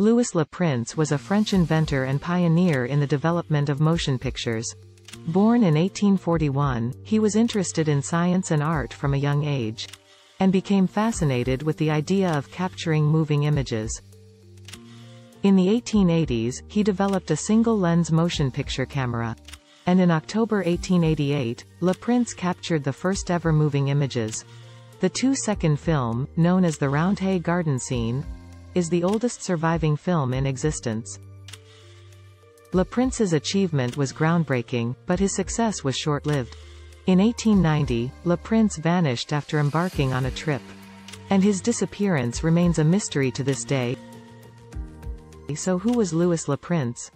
Louis Le Prince was a French inventor and pioneer in the development of motion pictures. Born in 1841, he was interested in science and art from a young age, and became fascinated with the idea of capturing moving images. In the 1880s, he developed a single-lens motion picture camera, and in October 1888, Le Prince captured the first ever moving images. The two-second film, known as the Roundhay Garden Scene, is the oldest surviving film in existence. Le Prince's achievement was groundbreaking, but his success was short-lived. In 1890, Le Prince vanished after embarking on a trip. And his disappearance remains a mystery to this day. So who was Louis Le Prince?